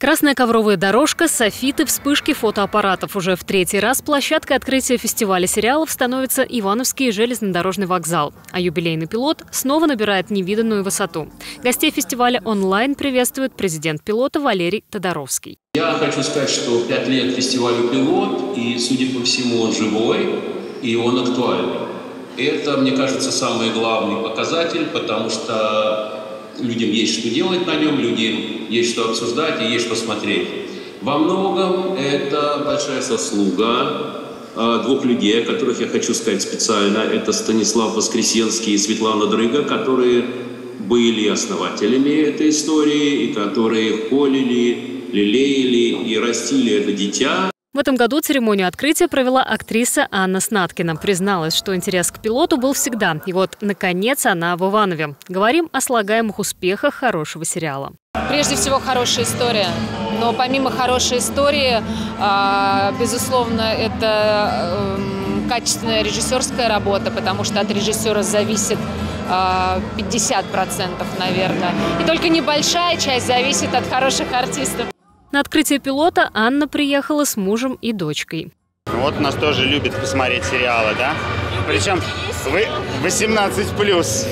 Красная ковровая дорожка, софиты, вспышки фотоаппаратов. Уже в третий раз площадкой открытия фестиваля сериалов становится Ивановский железнодорожный вокзал. А юбилейный пилот снова набирает невиданную высоту. Гостей фестиваля онлайн приветствует президент пилота Валерий Тодоровский. Я хочу сказать, что пять лет фестивалю «Пилот», и, судя по всему, он живой, и он актуальный. Это, мне кажется, самый главный показатель, потому что людям есть что делать на нем, людям есть что обсуждать и есть что смотреть. Во многом это большая заслуга а, двух людей, о которых я хочу сказать специально. Это Станислав Воскресенский и Светлана Дрыга, которые были основателями этой истории и которые холили, лелеяли и растили это дитя. В этом году церемонию открытия провела актриса Анна Снаткина. Призналась, что интерес к пилоту был всегда. И вот, наконец, она в Иванове. Говорим о слагаемых успехах хорошего сериала. Прежде всего, хорошая история. Но помимо хорошей истории, а, безусловно, это эм, качественная режиссерская работа, потому что от режиссера зависит 50%, а, наверное. И только небольшая часть зависит от хороших артистов. На открытие пилота Анна приехала с мужем и дочкой. Вот у нас тоже любят посмотреть сериалы, да? Причем вы 18 плюс.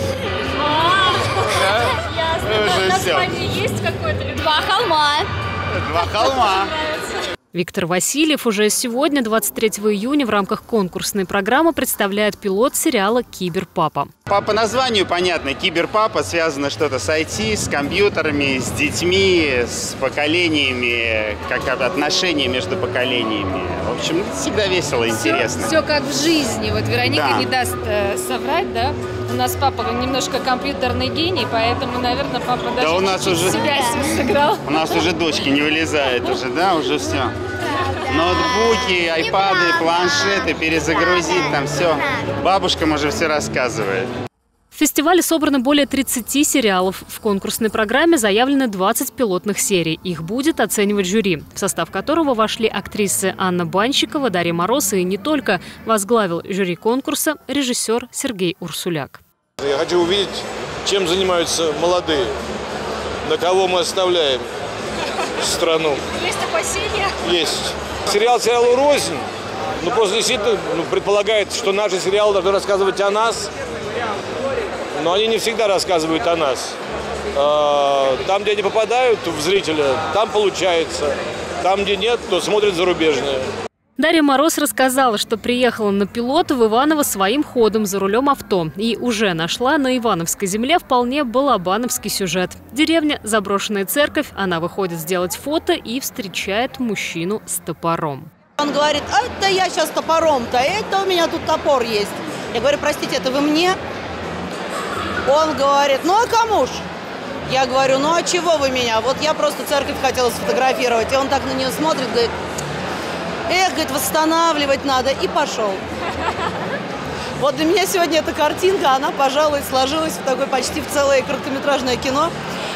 Ясно. Название есть какое-то? Два холма. Два холма. Виктор Васильев уже сегодня, 23 июня, в рамках конкурсной программы представляет пилот сериала «Киберпапа». По, по названию понятно, «Киберпапа» связано что-то с IT, с компьютерами, с детьми, с поколениями, как отношения между поколениями. В общем, всегда весело, интересно. Все, все как в жизни. Вот Вероника да. не даст э, соврать, да? У нас папа немножко компьютерный гений, поэтому, наверное, папа даже да у нас уже... себя сыграл. У нас уже дочки не вылезают уже, да, уже все. Ноутбуки, айпады, планшеты, перезагрузить там все. Бабушкам уже все рассказывает. В фестивале собрано более 30 сериалов. В конкурсной программе заявлены 20 пилотных серий. Их будет оценивать жюри, в состав которого вошли актрисы Анна Банщикова, Дарья Мороз и не только. Возглавил жюри конкурса режиссер Сергей Урсуляк. Я хочу увидеть, чем занимаются молодые, на кого мы оставляем страну. Есть опасения? Есть. Сериал сериалу рознь. Ну, просто действительно ну, предполагает, что наши сериалы должны рассказывать о нас, но они не всегда рассказывают о нас. А, там, где они попадают в зрителя, там получается. Там, где нет, то смотрят зарубежные. Дарья Мороз рассказала, что приехала на пилота в Иваново своим ходом за рулем авто и уже нашла на Ивановской земле вполне балабановский сюжет. Деревня, заброшенная церковь, она выходит сделать фото и встречает мужчину с топором. Он говорит, это я сейчас топором-то, это у меня тут топор есть. Я говорю, простите, это вы мне? Он говорит, ну а кому ж? Я говорю, ну а чего вы меня? Вот я просто церковь хотела сфотографировать. И он так на нее смотрит, говорит, Эх, говорит, восстанавливать надо. И пошел. Вот для меня сегодня эта картинка, она, пожалуй, сложилась в такое почти в целое короткометражное кино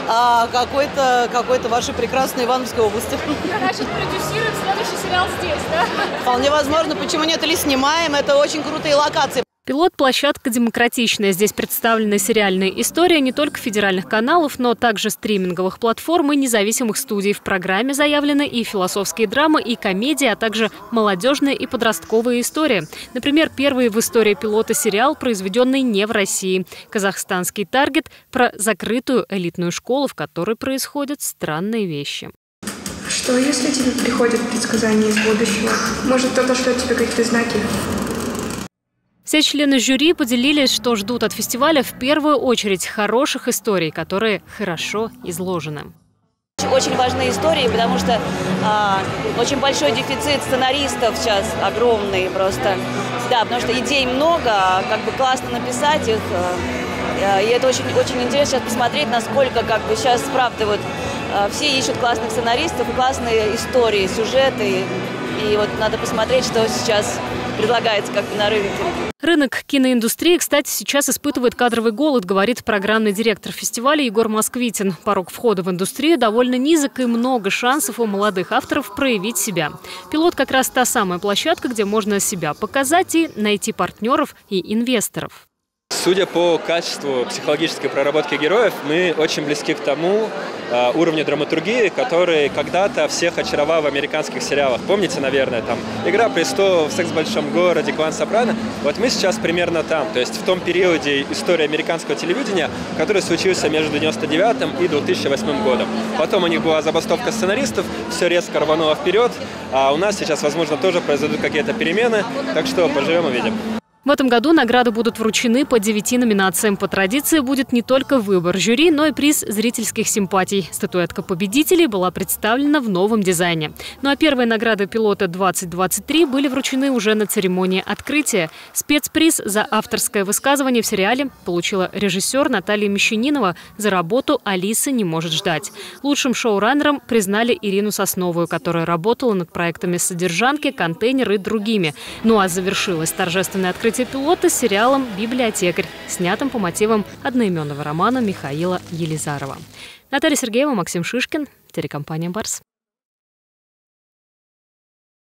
а, какой-то какой вашей прекрасной Ивановской области. Значит, продюсируем следующий сериал здесь, да? Вполне возможно. Почему нет? Или снимаем. Это очень крутые локации. Пилот – площадка демократичная. Здесь представлены сериальные истории не только федеральных каналов, но также стриминговых платформ и независимых студий. В программе заявлены и философские драмы, и комедии, а также молодежные и подростковые истории. Например, первый в истории пилота сериал, произведенный не в России. Казахстанский таргет про закрытую элитную школу, в которой происходят странные вещи. Что, если тебе приходят предсказания из будущего? Может, кто-то шлет тебе какие-то знаки? Все члены жюри поделились, что ждут от фестиваля в первую очередь хороших историй, которые хорошо изложены. Очень важные истории, потому что э, очень большой дефицит сценаристов сейчас огромный просто. Да, потому что идей много, а как бы классно написать их. Э, и это очень, очень интересно сейчас посмотреть, насколько как бы сейчас справдывают. Э, все ищут классных сценаристов, классные истории, сюжеты. И вот надо посмотреть, что сейчас предлагается как бы на рынке. Рынок киноиндустрии, кстати, сейчас испытывает кадровый голод, говорит программный директор фестиваля Егор Москвитин. Порог входа в индустрию довольно низок и много шансов у молодых авторов проявить себя. Пилот как раз та самая площадка, где можно себя показать и найти партнеров и инвесторов. Судя по качеству психологической проработки героев, мы очень близки к тому э, уровню драматургии, который когда-то всех очаровал в американских сериалах. Помните, наверное, там «Игра престолов», «Секс в большом городе», «Клан Сопрано». Вот мы сейчас примерно там, то есть в том периоде истории американского телевидения, который случился между 99 и 2008 годом. Потом у них была забастовка сценаристов, все резко рвануло вперед, а у нас сейчас, возможно, тоже произойдут какие-то перемены, так что поживем и видим. В этом году награды будут вручены по девяти номинациям. По традиции будет не только выбор жюри, но и приз зрительских симпатий. Статуэтка победителей была представлена в новом дизайне. Ну а первые награды пилота 2023 были вручены уже на церемонии открытия. Спецприз за авторское высказывание в сериале получила режиссер Наталья Мещанинова за работу «Алиса не может ждать». Лучшим шоураннером признали Ирину Сосновую, которая работала над проектами «Содержанки», «Контейнер» и другими. Ну а завершилось торжественное открытие открытие пилота сериалом «Библиотекарь», снятым по мотивам одноименного романа Михаила Елизарова. Наталья Сергеева, Максим Шишкин, телекомпания «Барс».